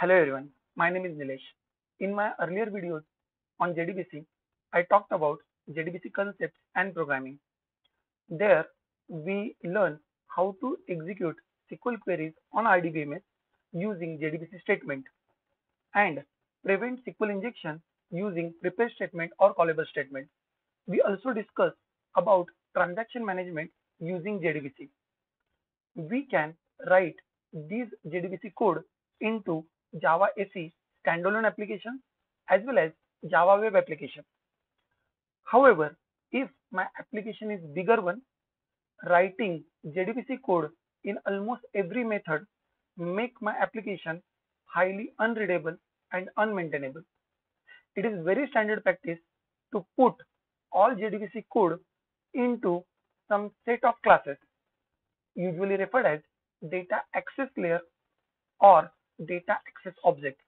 Hello everyone, my name is Nilesh. In my earlier videos on JDBC, I talked about JDBC concepts and programming. There, we learn how to execute SQL queries on RDBMS using JDBC statement and prevent SQL injection using prepare statement or callable statement. We also discuss about transaction management using JDBC. We can write these JDBC code into Java SE standalone application as well as Java web application. However, if my application is bigger one, writing JDBC code in almost every method make my application highly unreadable and unmaintainable. It is very standard practice to put all JDBC code into some set of classes usually referred as data access layer or data access object.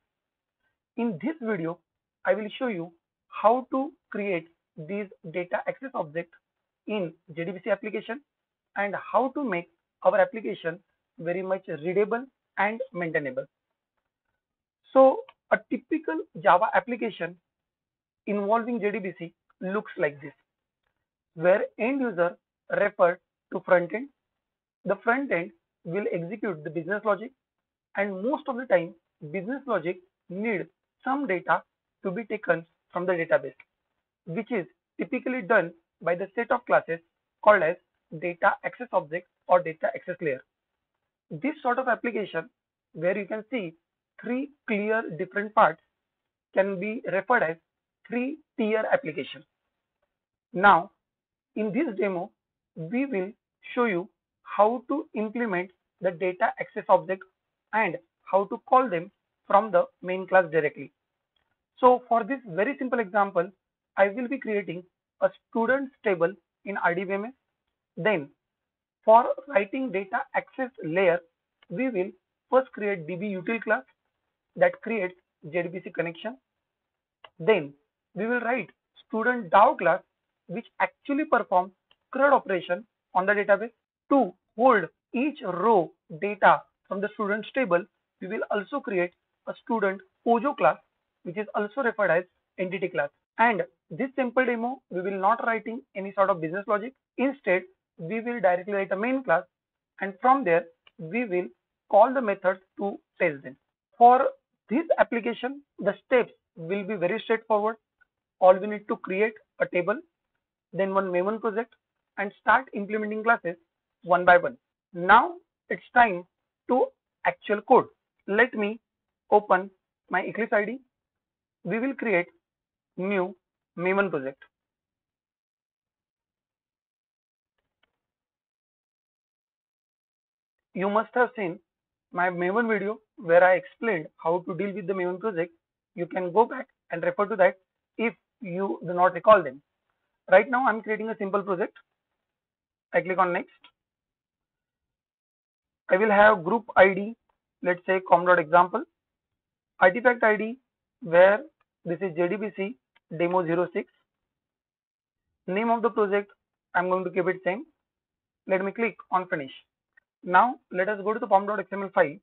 In this video, I will show you how to create these data access object in JDBC application and how to make our application very much readable and maintainable. So a typical Java application involving JDBC looks like this, where end user refer to front end. The front end will execute the business logic and most of the time business logic need some data to be taken from the database, which is typically done by the set of classes called as data access object or data access layer. This sort of application where you can see three clear different parts can be referred as three tier application. Now in this demo we will show you how to implement the data access object and how to call them from the main class directly. So for this very simple example, I will be creating a students table in RDBMS. Then for writing data access layer, we will first create DBUtil class that creates JDBC connection. Then we will write student DAO class which actually performs CRUD operation on the database. To hold each row data from the students table, we will also create a student POJO class which is also referred as entity class. And this simple demo, we will not writing any sort of business logic. Instead, we will directly write a main class and from there we will call the methods to test them. For this application, the steps will be very straightforward. All we need to create a table, then one Maven project and start implementing classes one by one. Now it's time to actual code. Let me open my Eclipse IDE. We will create new Maven project. You must have seen my Maven video where I explained how to deal with the Maven project. You can go back and refer to that if you do not recall them. Right now I'm creating a simple project. I click on next. I will have group ID, let's say com.example, artifact ID where this is JDBC demo 06. Name of the project I'm going to keep it same. Let me click on finish. Now let us go to the pom.xml file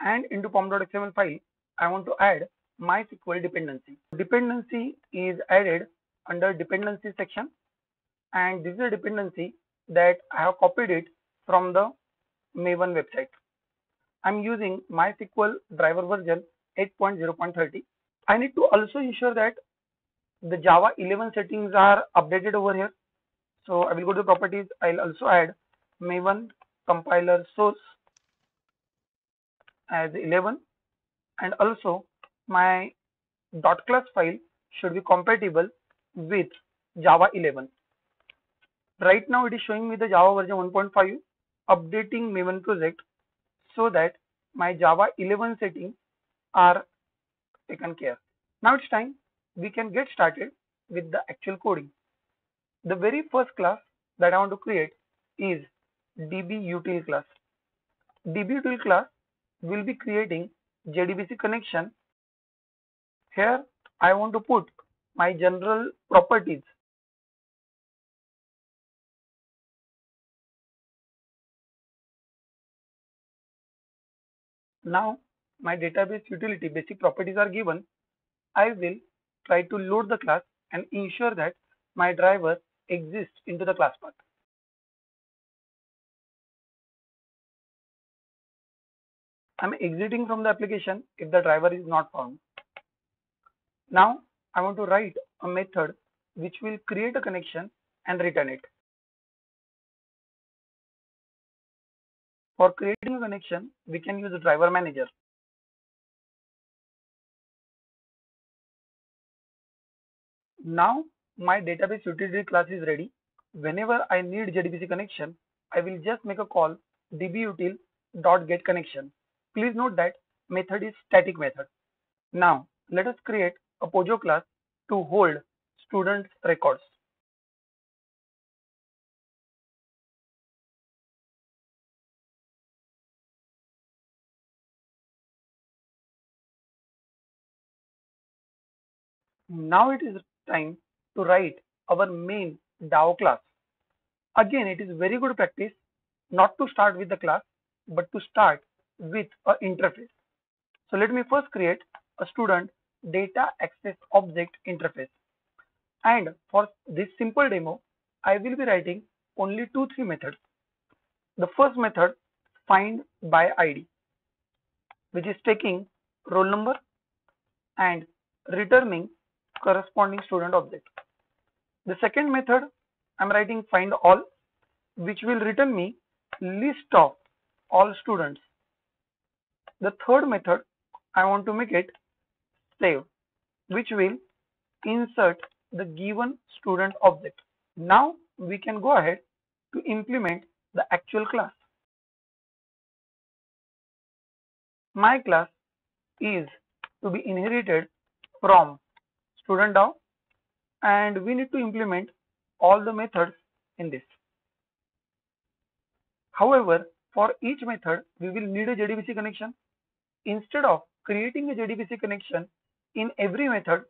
and into pom.xml file I want to add MySQL dependency. Dependency is added under dependency section and this is a dependency that I have copied it from the Maven website. I'm using MySQL driver version 8.0.30. I need to also ensure that the Java 11 settings are updated over here. So I will go to properties. I'll also add Maven compiler source as 11 and also my dot class file should be compatible with Java 11. Right now it is showing me the Java version 1.5 updating Maven project so that my Java 11 settings are taken care. Now it's time we can get started with the actual coding. The very first class that I want to create is DBUtil class. DBUtil class will be creating JDBC connection. Here I want to put my general properties Now my database utility basic properties are given, I will try to load the class and ensure that my driver exists into the class path. I'm exiting from the application if the driver is not found. Now I want to write a method which will create a connection and return it. For creating a connection, we can use a driver manager. Now my database utility class is ready. Whenever I need JDBC connection, I will just make a call dbutil.getConnection. Please note that method is static method. Now let us create a Pojo class to hold students records. Now it is time to write our main DAO class. Again, it is very good practice not to start with the class, but to start with an interface. So let me first create a student data access object interface. And for this simple demo, I will be writing only two, three methods. The first method find by ID, which is taking roll number and returning corresponding student object. The second method I'm writing find all which will return me list of all students. The third method I want to make it save which will insert the given student object. Now we can go ahead to implement the actual class. My class is to be inherited from student DAO and we need to implement all the methods in this. However, for each method, we will need a JDBC connection. Instead of creating a JDBC connection in every method,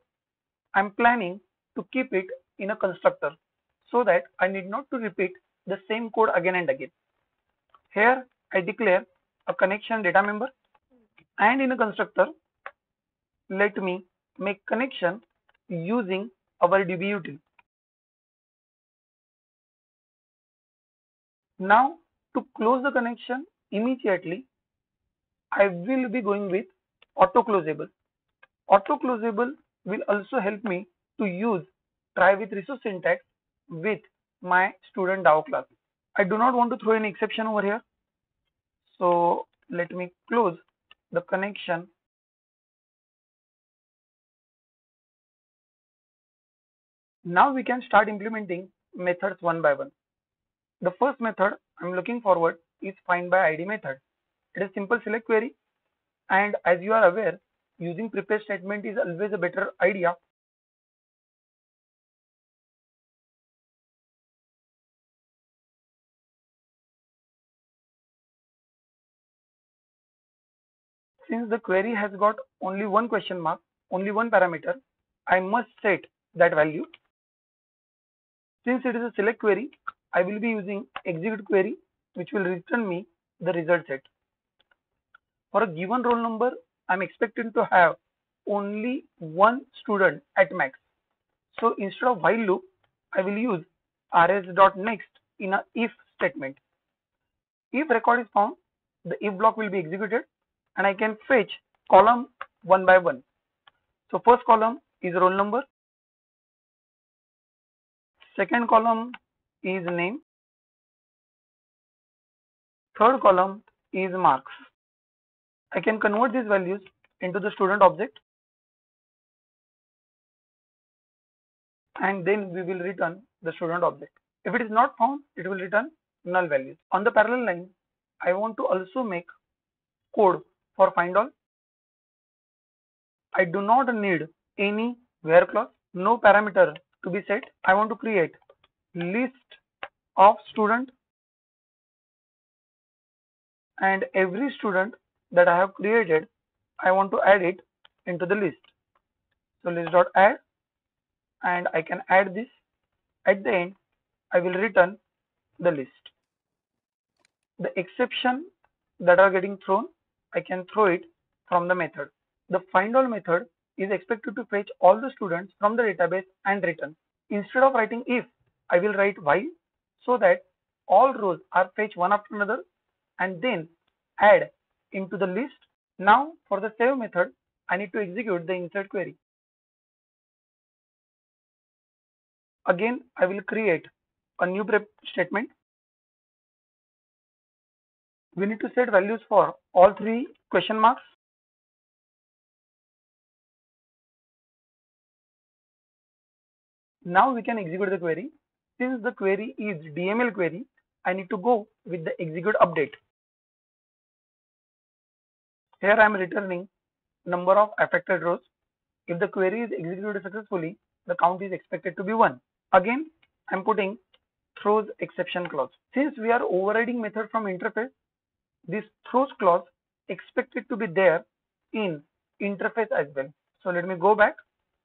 I'm planning to keep it in a constructor so that I need not to repeat the same code again and again. Here, I declare a connection data member and in a constructor, let me make connection using our DB Now to close the connection immediately, I will be going with auto closable. Auto closable will also help me to use try with resource syntax with my student DAO class. I do not want to throw any exception over here. So let me close the connection Now we can start implementing methods one by one. The first method I'm looking forward is find by ID method. It is simple select query and as you are aware using prepare statement is always a better idea. Since the query has got only one question mark, only one parameter, I must set that value since it is a select query, I will be using execute query which will return me the result set. For a given roll number, I'm expecting to have only one student at max. So instead of while loop, I will use rs.next in a if statement. If record is found, the if block will be executed and I can fetch column one by one. So first column is roll number, second column is name third column is marks. I can convert these values into the student object and then we will return the student object. If it is not found it will return null values. On the parallel line I want to also make code for find all. I do not need any where clause no parameter to be set I want to create list of student and every student that I have created I want to add it into the list. So list dot add and I can add this. At the end I will return the list. The exception that are getting thrown I can throw it from the method. The find all method is expected to fetch all the students from the database and return. Instead of writing if, I will write while so that all rows are fetched one after another and then add into the list. Now for the save method, I need to execute the insert query. Again, I will create a new prep statement. We need to set values for all three question marks. Now we can execute the query. Since the query is DML query, I need to go with the execute update. Here I am returning number of affected rows. If the query is executed successfully, the count is expected to be 1. Again, I'm putting throws exception clause. Since we are overriding method from interface, this throws clause expected to be there in interface as well. So let me go back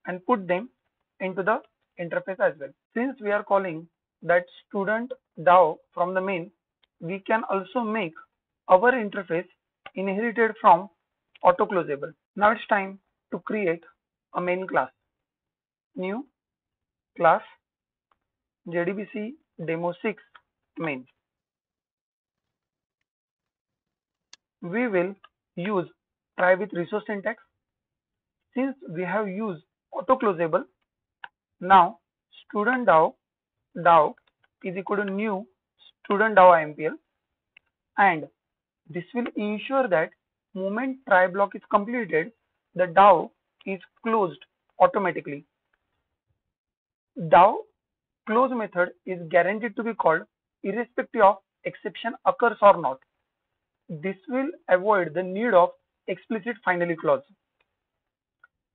and put them into the interface as well. Since we are calling that student DAO from the main, we can also make our interface inherited from auto closable. Now it's time to create a main class. New class JDBC demo 6 main. We will use try with resource syntax. Since we have used auto closable, now student DAO DAO is equal to new student DAO IMPL and this will ensure that moment try block is completed, the DAO is closed automatically. DAO close method is guaranteed to be called irrespective of exception occurs or not. This will avoid the need of explicit finally clause.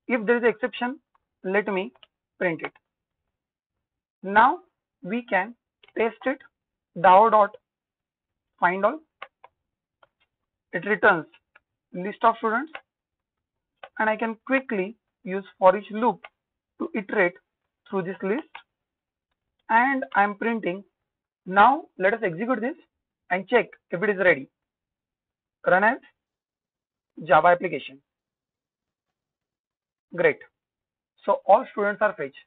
If there is exception, let me print it. Now we can paste it DAO dot find all. It returns. List of students. And I can quickly use for each loop to iterate through this list. And I'm printing. Now let us execute this and check if it is ready. Run as java application. Great so all students are fetched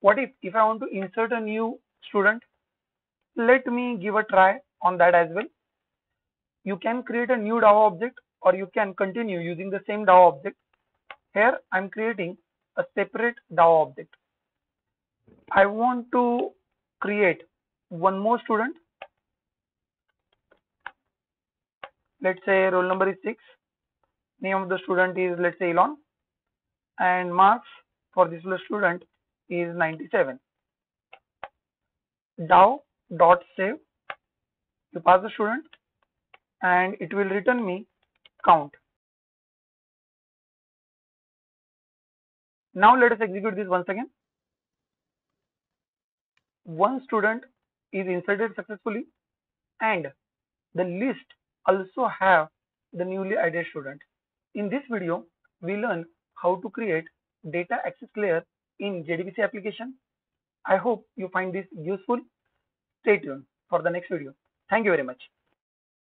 what if if I want to insert a new student let me give a try on that as well you can create a new DAO object or you can continue using the same DAO object. Here I'm creating a separate DAO object. I want to create one more student. Let's say roll number is 6. Name of the student is let's say Elon and marks for this student is 97. DAO dot save you pass the student and it will return me count. Now let us execute this once again. One student is inserted successfully and the list also have the newly added student. In this video, we learn how to create data access layer in JDBC application. I hope you find this useful. Stay tuned for the next video. Thank you very much.